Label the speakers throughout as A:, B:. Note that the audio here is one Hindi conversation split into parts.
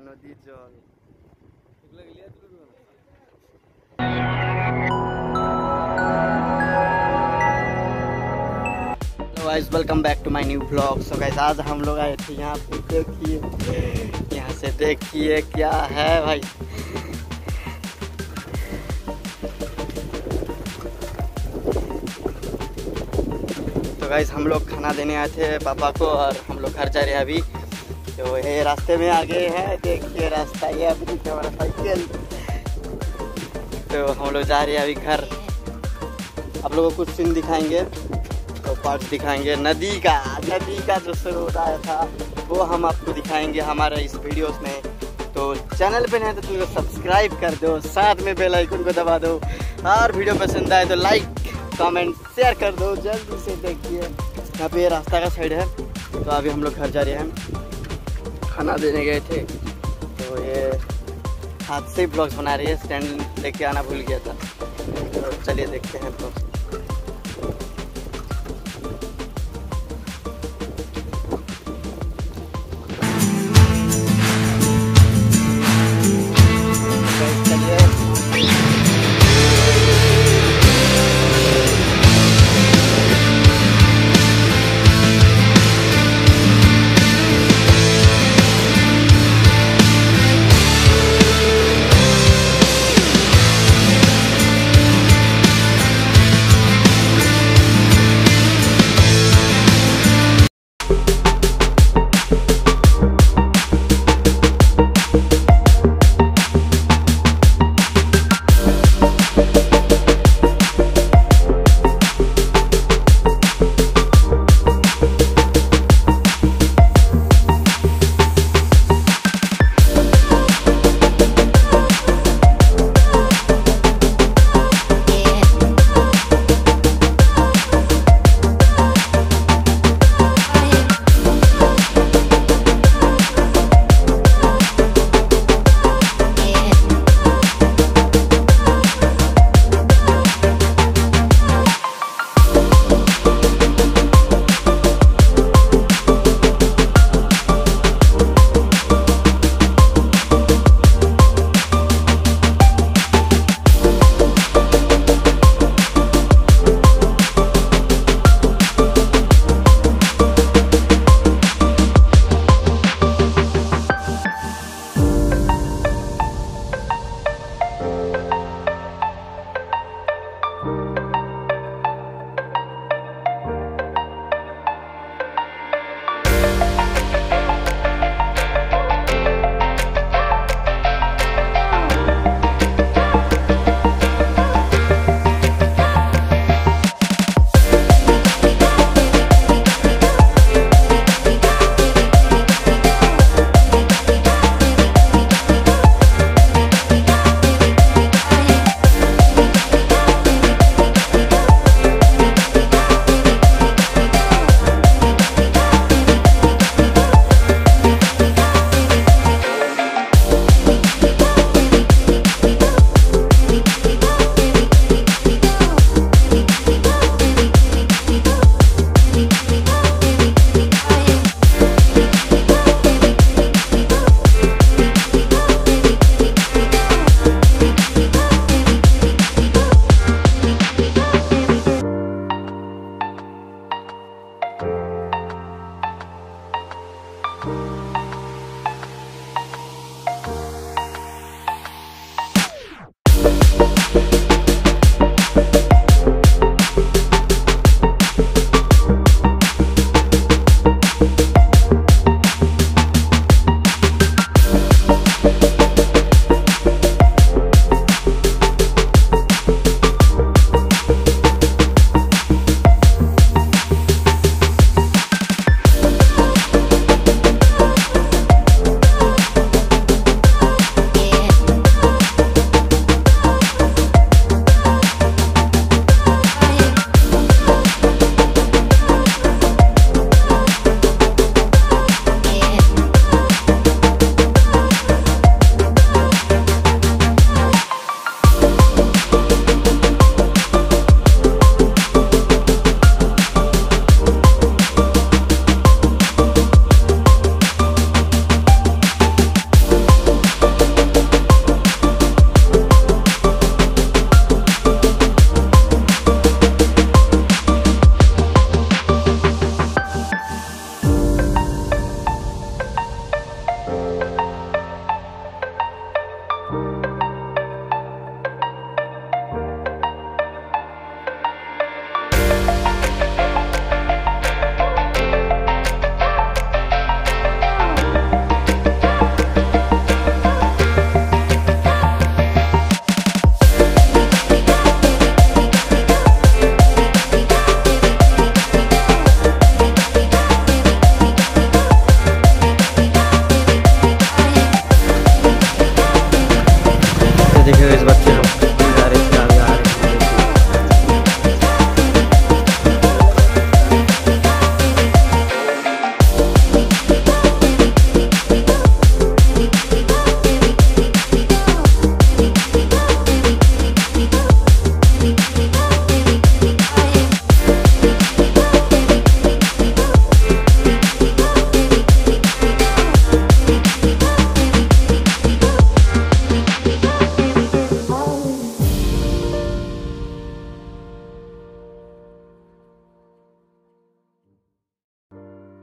A: নদীর জল guys welcome back to my new blog so guys आज हम लोग आए थे यहाँ पे देखिए यहाँ से देखिए क्या है भाई तो गाइस हम लोग खाना देने आए थे पापा को और हम लोग घर जा रहे हैं अभी तो ये रास्ते में आगे है, देखिए रास्ता, ये अभी हमारा साइकिल। तो हम लोग जा रहे हैं अभी घर। आप लोगों को कुछ सीन दिखाएँगे तो पार्ट दिखाएँगे। नदी का नदी का जो स्रोत आया था, वो हम आपको दिखाएँगे हमारे इस वीडियोस में। तो चैनल पे नहीं तो तुम सब्सक्राइब कर दो, साथ में बेल आइकन को दबा दो। और वीडियो पसंद आए तो लाइक, कमेंट, शेयर कर दो, जल्दी से देखिए। यहाँ पे रास्ता का साइड है तो अभी हम लोग घर जा रहे हैं। खाना देने गए थे। तो ये हाथ से ही ब्लॉग्स बना रही है, स्टैंड लेके आना भूल गया था। तो चलिए देखते हैं ब्लॉग्स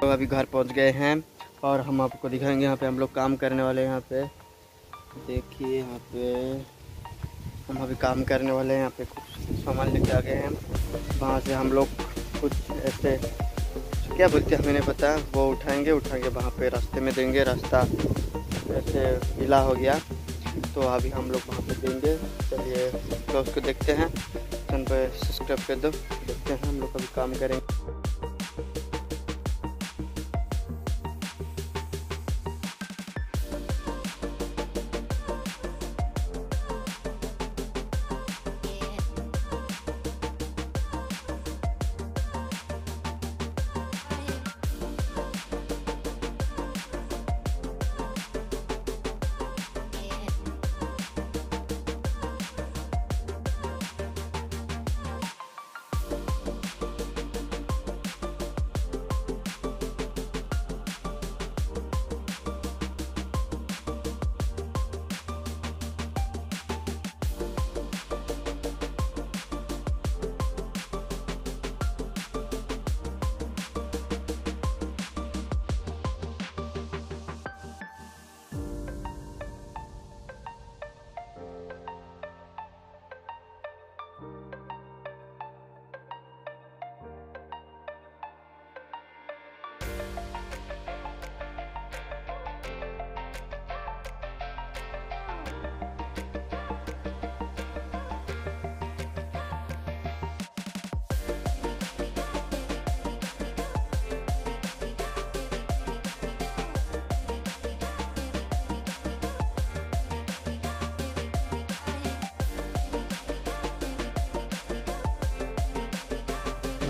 A: तो अभी घर पहुँच गए हैं और हम आपको दिखाएँगे यहाँ पे हम लोग काम करने वाले हैं यहाँ पे। देखिए यहाँ पे हम अभी काम करने वाले हैं, यहाँ पे कुछ सामान लेके आ गए हैं। वहाँ से हम लोग कुछ ऐसे, क्या बोलते हैं हमें नहीं पता? वो उठाएँगे उठाएँगे वहाँ पे रास्ते में देंगे, रास्ता ऐसे गीला हो गया। तो अभी हम लोग वहाँ पे देंगे। चलिए तो उसको देखते हैं। चैनल पर सब्सक्राइब कर दो। देखते हैं हम लोग अभी काम करेंगे।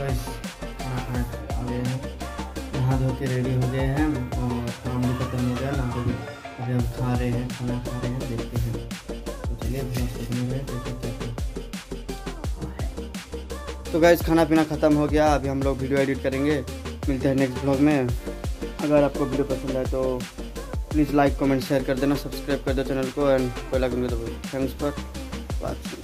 A: गए हैं। नहा धो के रेडी हो गए हैं। और काम भी खत्म हो गया, नहा धो अभी हम खा रहे हैं, खाना खा रहे हैं, देखते हैं। तो चलिए देखते हैं। तो गैस खाना पीना ख़त्म हो गया। अभी हम लोग वीडियो एडिट करेंगे। मिलते हैं नेक्स्ट ब्लॉग में। अगर आपको वीडियो पसंद आए तो प्लीज़ लाइक कमेंट शेयर कर देना। सब्सक्राइब कर दो चैनल को एंड कोई लगे तो थैंक्स फॉर वॉचिंग